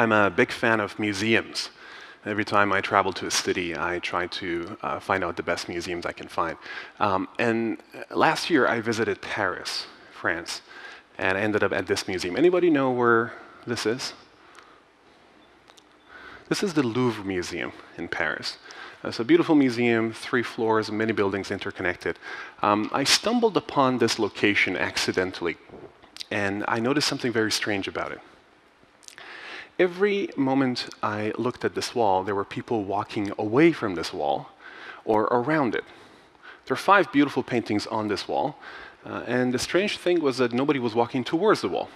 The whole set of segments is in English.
I'm a big fan of museums. Every time I travel to a city, I try to uh, find out the best museums I can find. Um, and last year, I visited Paris, France, and I ended up at this museum. Anybody know where this is? This is the Louvre Museum in Paris. It's a beautiful museum, three floors, many buildings interconnected. Um, I stumbled upon this location accidentally, and I noticed something very strange about it. Every moment I looked at this wall, there were people walking away from this wall or around it. There are five beautiful paintings on this wall, uh, and the strange thing was that nobody was walking towards the wall.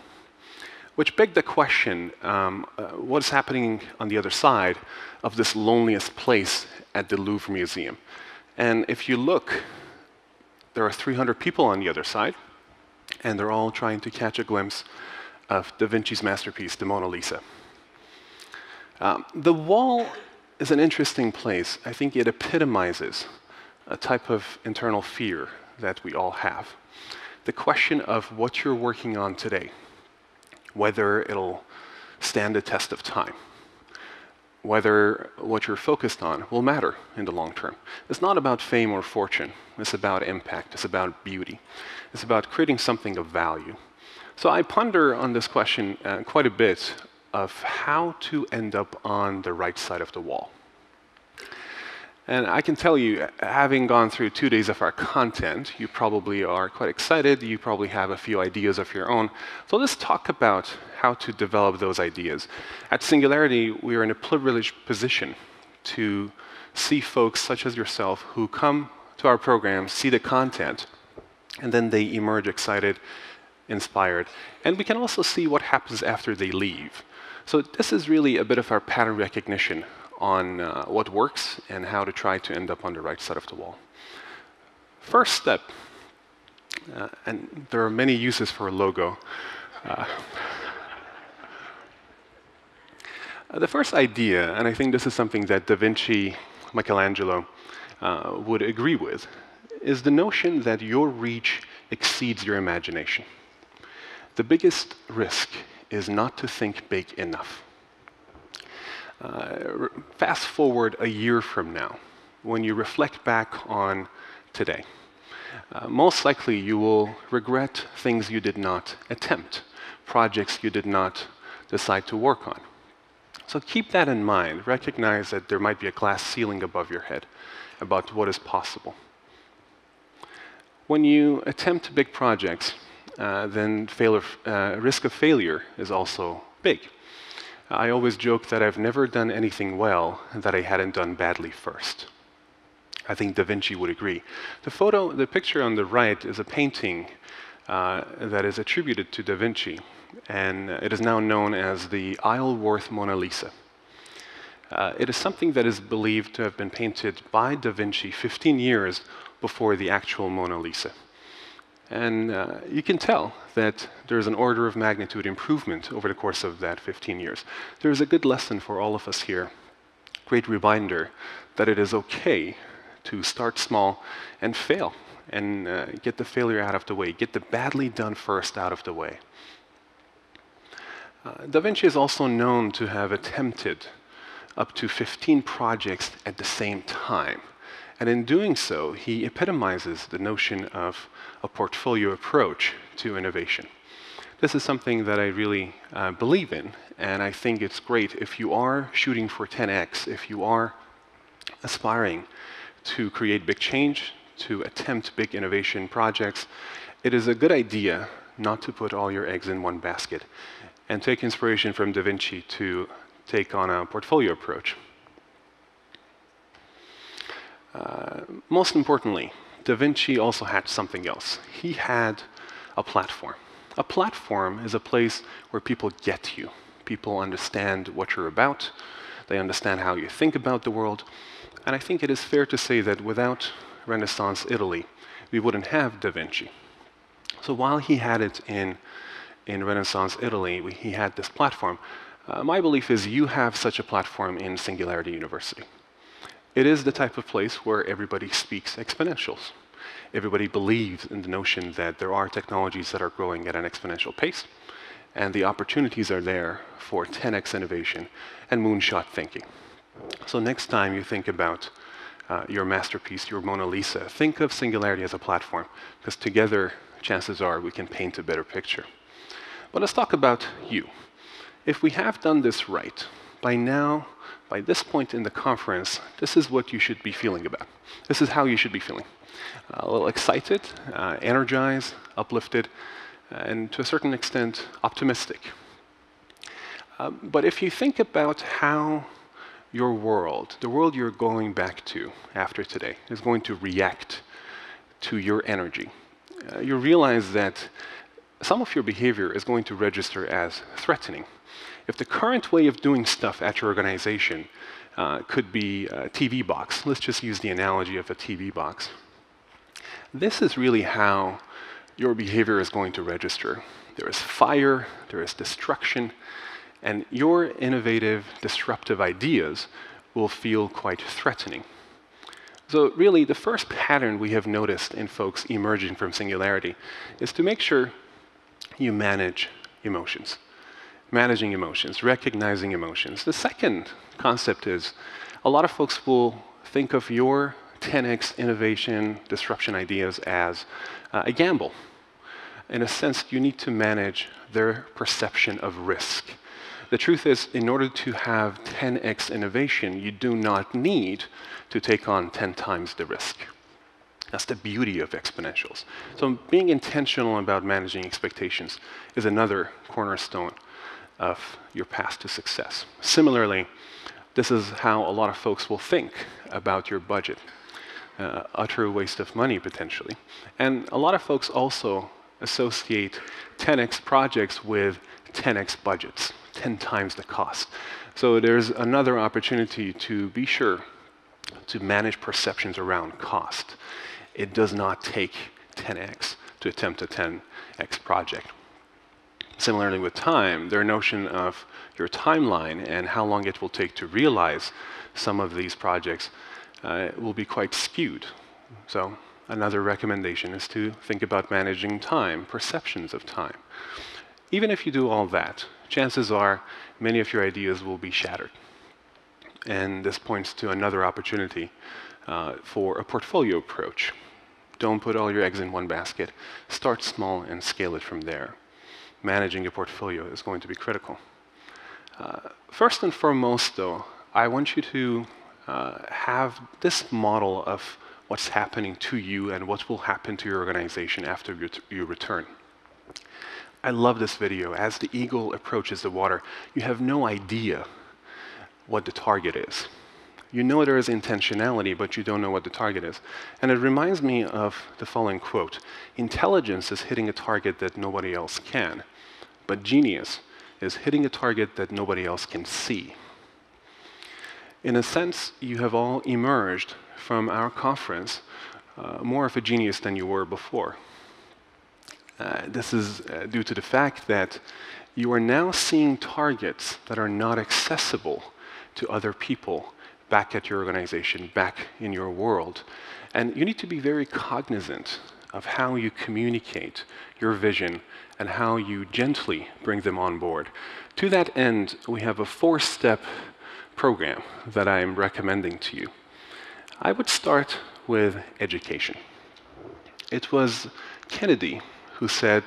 Which begged the question um, uh, what's happening on the other side of this loneliest place at the Louvre Museum? And if you look, there are 300 people on the other side, and they're all trying to catch a glimpse of Da Vinci's masterpiece, the Mona Lisa. Um, the wall is an interesting place. I think it epitomizes a type of internal fear that we all have. The question of what you're working on today, whether it'll stand the test of time, whether what you're focused on will matter in the long term. It's not about fame or fortune, it's about impact, it's about beauty, it's about creating something of value. So I ponder on this question uh, quite a bit of how to end up on the right side of the wall. And I can tell you, having gone through two days of our content, you probably are quite excited. You probably have a few ideas of your own. So let's talk about how to develop those ideas. At Singularity, we are in a privileged position to see folks such as yourself who come to our program, see the content, and then they emerge excited, inspired. And we can also see what happens after they leave. So this is really a bit of our pattern recognition on uh, what works and how to try to end up on the right side of the wall. First step, uh, and there are many uses for a logo. Uh, the first idea, and I think this is something that Da Vinci, Michelangelo uh, would agree with, is the notion that your reach exceeds your imagination. The biggest risk is not to think big enough. Uh, fast forward a year from now, when you reflect back on today, uh, most likely you will regret things you did not attempt, projects you did not decide to work on. So keep that in mind. Recognize that there might be a glass ceiling above your head about what is possible. When you attempt big projects, uh, then failure, uh, risk of failure is also big. I always joke that I've never done anything well that I hadn't done badly first. I think Da Vinci would agree. The photo, the picture on the right is a painting uh, that is attributed to Da Vinci, and it is now known as the Isleworth Mona Lisa. Uh, it is something that is believed to have been painted by Da Vinci 15 years before the actual Mona Lisa. And uh, you can tell that there's an order of magnitude improvement over the course of that 15 years. There's a good lesson for all of us here, great reminder that it is okay to start small and fail and uh, get the failure out of the way, get the badly done first out of the way. Uh, da Vinci is also known to have attempted up to 15 projects at the same time. And in doing so, he epitomizes the notion of a portfolio approach to innovation. This is something that I really uh, believe in, and I think it's great if you are shooting for 10x, if you are aspiring to create big change, to attempt big innovation projects, it is a good idea not to put all your eggs in one basket and take inspiration from Da Vinci to take on a portfolio approach. Uh, most importantly, Da Vinci also had something else. He had a platform. A platform is a place where people get you. People understand what you're about, they understand how you think about the world. And I think it is fair to say that without Renaissance Italy, we wouldn't have Da Vinci. So while he had it in, in Renaissance Italy, he had this platform. Uh, my belief is you have such a platform in Singularity University. It is the type of place where everybody speaks exponentials. Everybody believes in the notion that there are technologies that are growing at an exponential pace, and the opportunities are there for 10x innovation and moonshot thinking. So next time you think about uh, your masterpiece, your Mona Lisa, think of Singularity as a platform, because together, chances are, we can paint a better picture. But let's talk about you. If we have done this right, by now, by this point in the conference, this is what you should be feeling about. This is how you should be feeling. Uh, a little excited, uh, energized, uplifted, and to a certain extent, optimistic. Um, but if you think about how your world, the world you're going back to after today, is going to react to your energy, uh, you realize that some of your behavior is going to register as threatening. If the current way of doing stuff at your organization uh, could be a TV box, let's just use the analogy of a TV box. This is really how your behavior is going to register. There is fire, there is destruction, and your innovative, disruptive ideas will feel quite threatening. So, really, the first pattern we have noticed in folks emerging from singularity is to make sure you manage emotions. Managing emotions, recognizing emotions. The second concept is a lot of folks will think of your 10x innovation, disruption ideas as uh, a gamble. In a sense, you need to manage their perception of risk. The truth is, in order to have 10x innovation, you do not need to take on 10 times the risk. That's the beauty of exponentials. So being intentional about managing expectations is another cornerstone of your path to success. Similarly, this is how a lot of folks will think about your budget uh, utter waste of money potentially. And a lot of folks also associate 10x projects with 10x budgets, 10 times the cost. So there's another opportunity to be sure to manage perceptions around cost. It does not take 10x to attempt a 10x project. Similarly with time, their notion of your timeline and how long it will take to realize some of these projects uh, will be quite skewed. So another recommendation is to think about managing time, perceptions of time. Even if you do all that, chances are many of your ideas will be shattered. And this points to another opportunity uh, for a portfolio approach. Don't put all your eggs in one basket. Start small and scale it from there. Managing your portfolio is going to be critical. Uh, first and foremost, though, I want you to uh, have this model of what's happening to you and what will happen to your organization after you, you return. I love this video. As the eagle approaches the water, you have no idea what the target is. You know there is intentionality, but you don't know what the target is. And it reminds me of the following quote Intelligence is hitting a target that nobody else can, but genius is hitting a target that nobody else can see. In a sense, you have all emerged from our conference uh, more of a genius than you were before. Uh, this is uh, due to the fact that you are now seeing targets that are not accessible to other people back at your organization, back in your world. And you need to be very cognizant of how you communicate your vision and how you gently bring them on board. To that end, we have a four step program that I'm recommending to you. I would start with education. It was Kennedy who said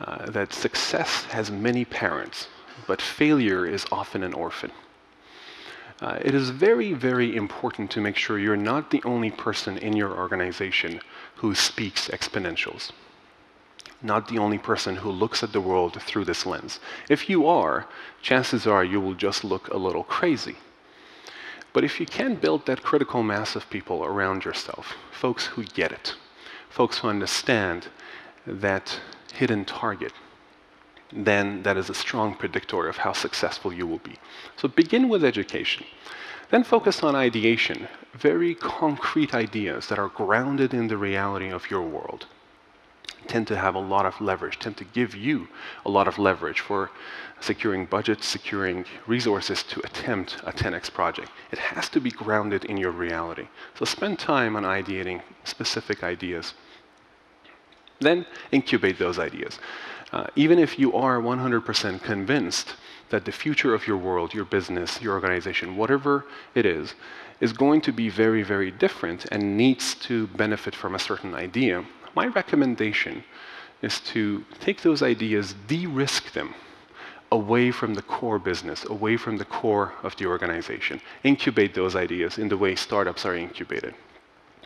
uh, that success has many parents, but failure is often an orphan. Uh, it is very, very important to make sure you're not the only person in your organization who speaks exponentials not the only person who looks at the world through this lens. If you are, chances are you will just look a little crazy. But if you can build that critical mass of people around yourself, folks who get it, folks who understand that hidden target, then that is a strong predictor of how successful you will be. So begin with education. Then focus on ideation, very concrete ideas that are grounded in the reality of your world tend to have a lot of leverage, tend to give you a lot of leverage for securing budgets, securing resources to attempt a 10x project. It has to be grounded in your reality. So spend time on ideating specific ideas. Then incubate those ideas. Uh, even if you are 100% convinced that the future of your world, your business, your organization, whatever it is, is going to be very, very different and needs to benefit from a certain idea, my recommendation is to take those ideas, de risk them away from the core business, away from the core of the organization. Incubate those ideas in the way startups are incubated.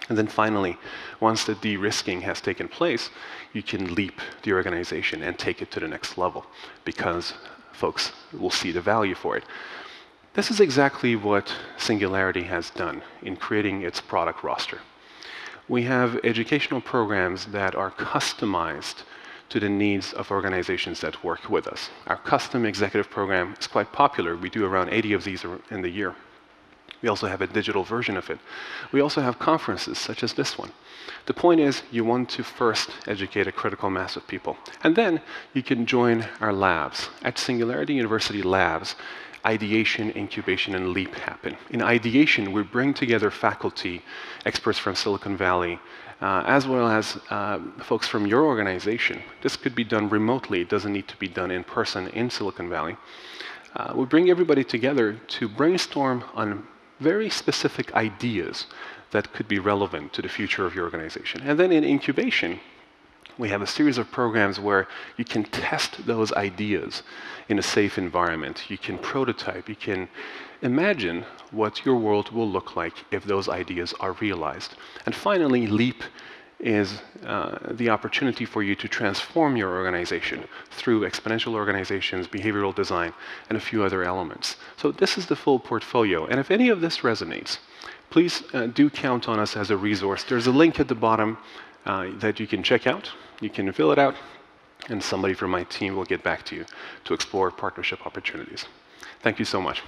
And then finally, once the de risking has taken place, you can leap the organization and take it to the next level because folks will see the value for it. This is exactly what Singularity has done in creating its product roster. We have educational programs that are customized to the needs of organizations that work with us. Our custom executive program is quite popular. We do around 80 of these in the year. We also have a digital version of it. We also have conferences such as this one. The point is, you want to first educate a critical mass of people. And then you can join our labs. At Singularity University Labs, ideation, incubation, and leap happen. In ideation, we bring together faculty, experts from Silicon Valley, uh, as well as uh, folks from your organization. This could be done remotely, it doesn't need to be done in person in Silicon Valley. Uh, we bring everybody together to brainstorm on very specific ideas that could be relevant to the future of your organization. And then in incubation, we have a series of programs where you can test those ideas in a safe environment. You can prototype, you can imagine what your world will look like if those ideas are realized. And finally, LEAP is uh, the opportunity for you to transform your organization through exponential organizations, behavioral design, and a few other elements. So this is the full portfolio. And if any of this resonates, please uh, do count on us as a resource. There's a link at the bottom uh, that you can check out. You can fill it out, and somebody from my team will get back to you to explore partnership opportunities. Thank you so much.